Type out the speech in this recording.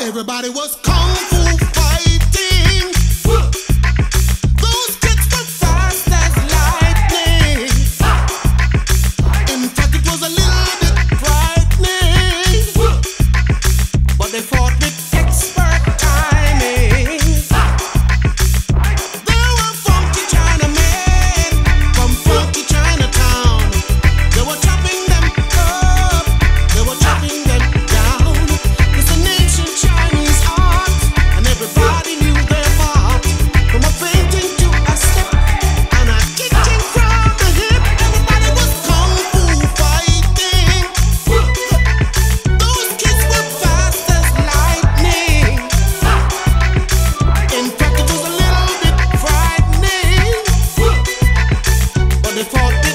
Everybody was. the fault.